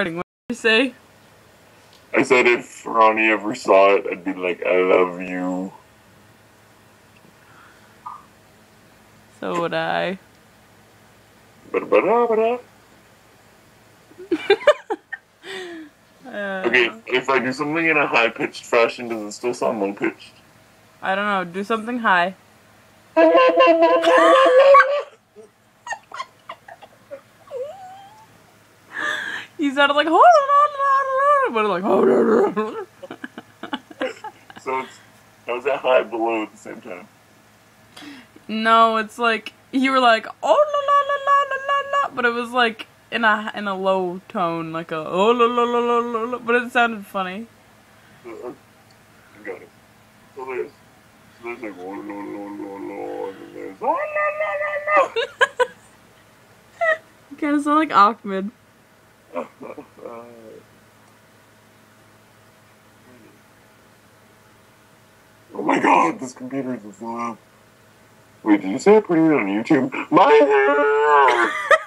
Starting. What did you say? I said if Ronnie ever saw it, I'd be like, I love you. So would I. Uh, Okay, if I do something in a high pitched fashion, does it still sound low pitched? I don't know. Do something high. You sounded like but like So it's how's that high below at the same time? No, it's like you were like oh la la la la la la la, but it was like in a in a low tone, like a oh la la la la la, la but it sounded funny. Uh, got it. So there's so there's like oh, lo, lo, lo, lo, and then there's oh, lo, lo, lo, You kind of sound like Ahmed. Oh my god, this computer is flop. Wait, did you say I put it on YouTube? My